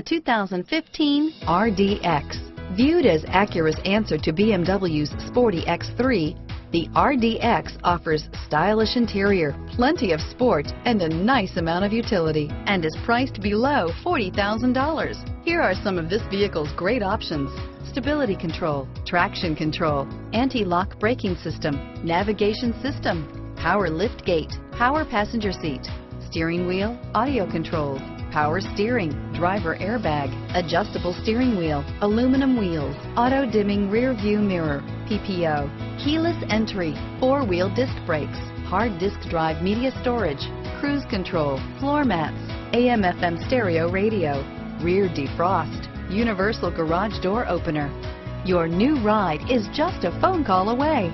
The 2015 RDX. Viewed as Acura's answer to BMW's sporty X3, the RDX offers stylish interior, plenty of sport, and a nice amount of utility, and is priced below $40,000. Here are some of this vehicle's great options. Stability control, traction control, anti-lock braking system, navigation system, power lift gate, power passenger seat, steering wheel, audio controls, power steering, driver airbag, adjustable steering wheel, aluminum wheels, auto dimming rear view mirror, PPO, keyless entry, four wheel disc brakes, hard disk drive media storage, cruise control, floor mats, AM FM stereo radio, rear defrost, universal garage door opener. Your new ride is just a phone call away.